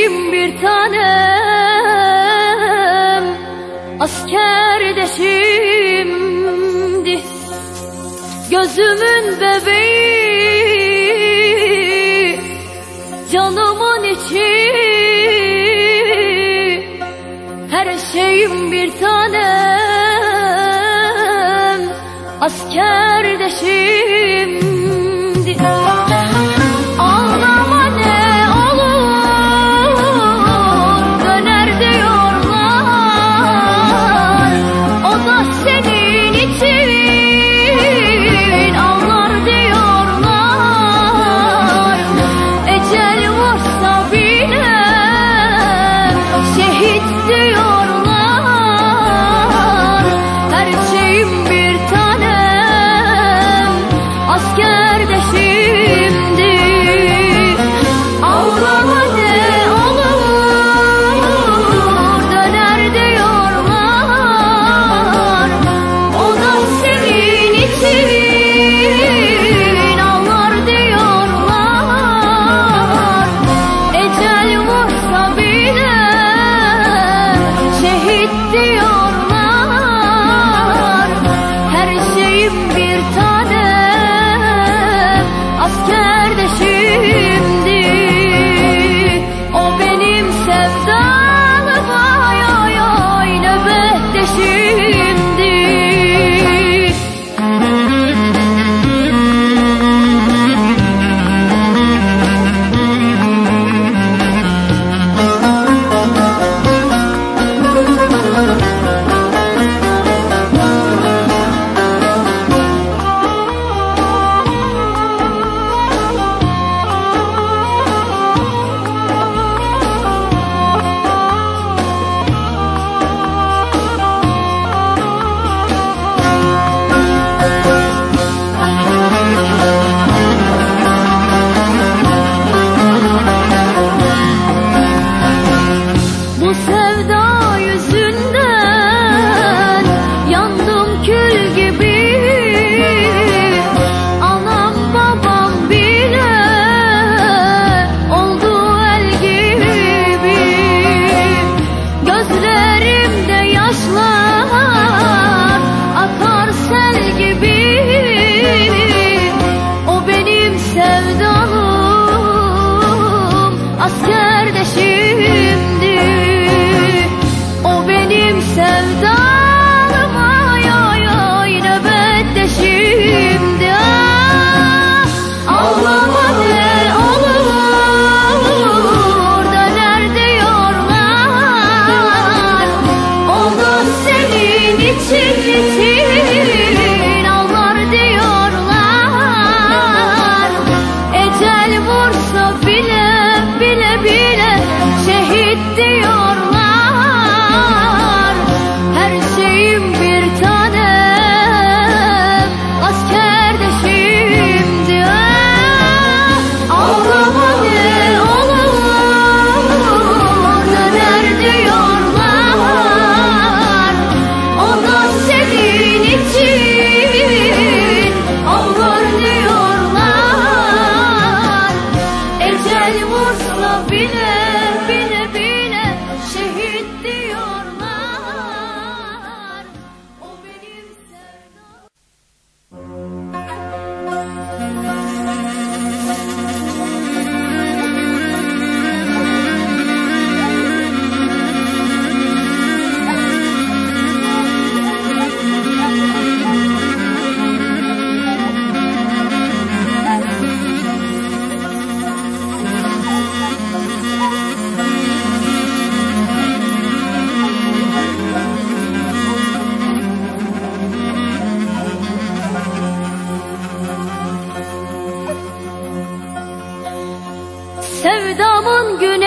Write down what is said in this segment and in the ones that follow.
yüreğim bir tanem Askerde şimdi. Gözümün bebeği Canımın içi. Her şeyim bir tanem Askerde şimdi.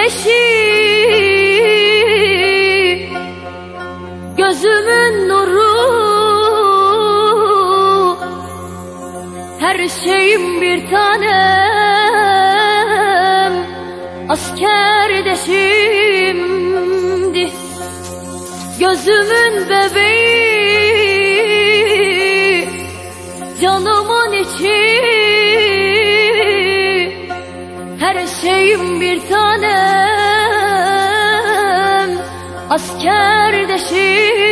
güneşi. Gözümün nuru. Her şeyim bir tanem. Askerdeşimdi Gözümün bebeği. asker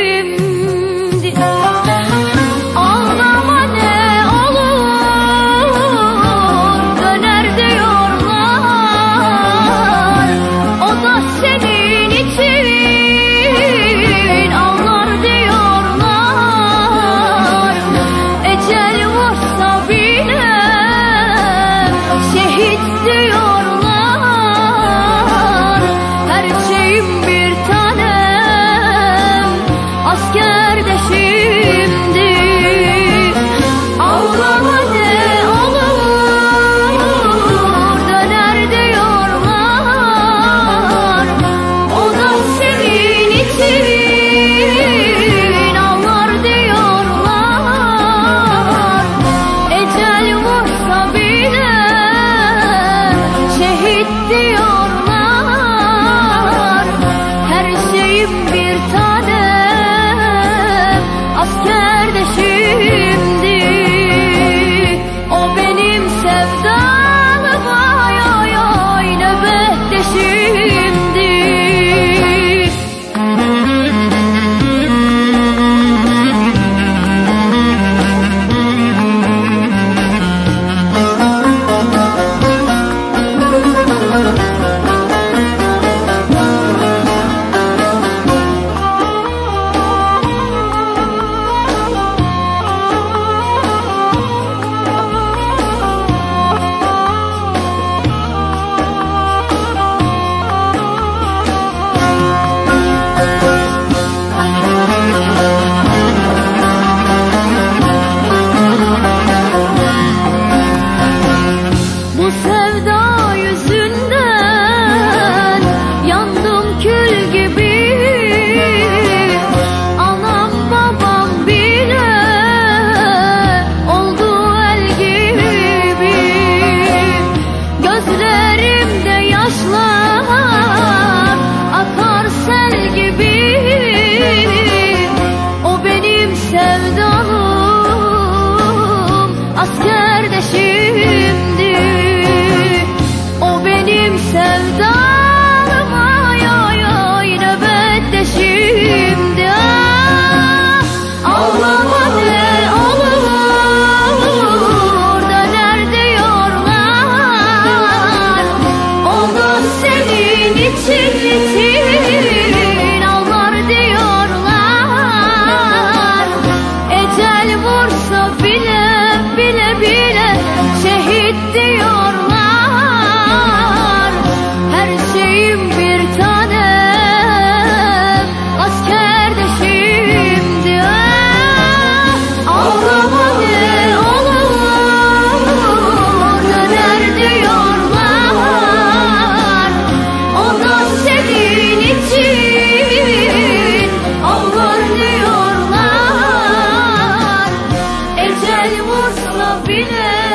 diyorlar Her şeyim bir tanem Asker de şimdi ah, ne olur Döner diyorlar. O da senin için. Olur diyorlar. Ecel vursa bile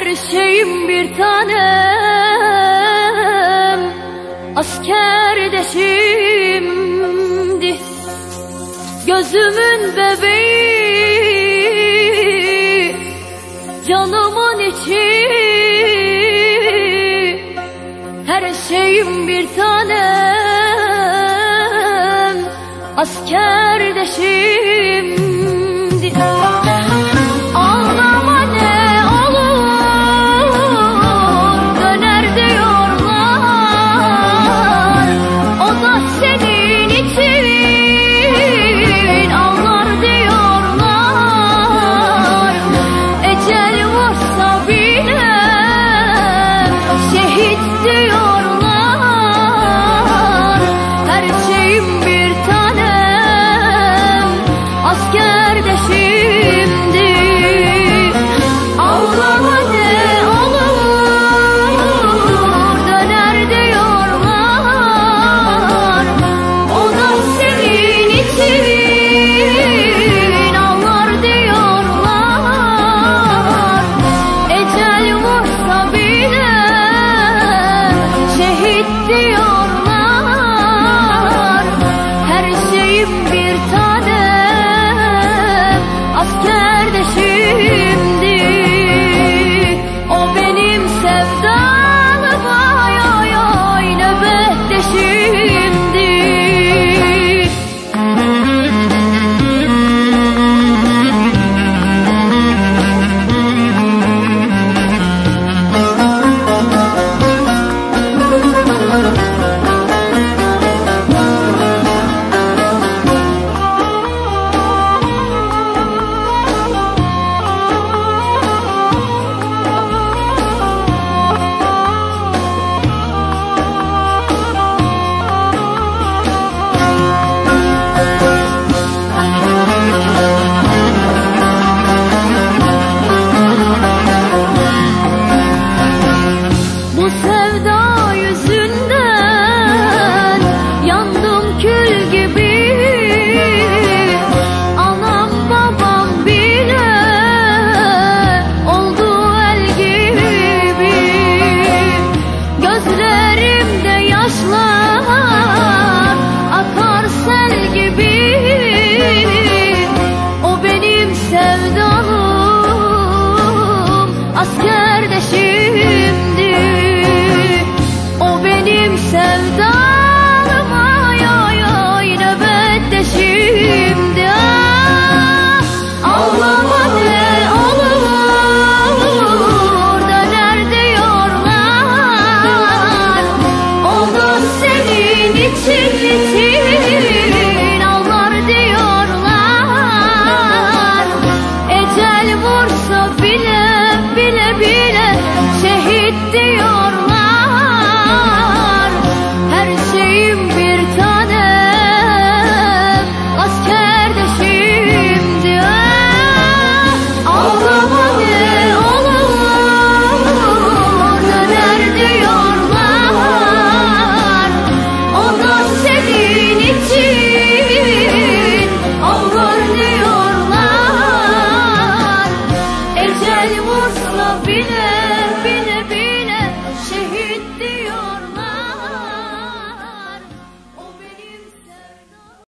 her şeyim bir tanem. Askerdeşimdi Gözümün bebeği. Canımın içi. Her şeyim bir tanem. Askerdeşimdi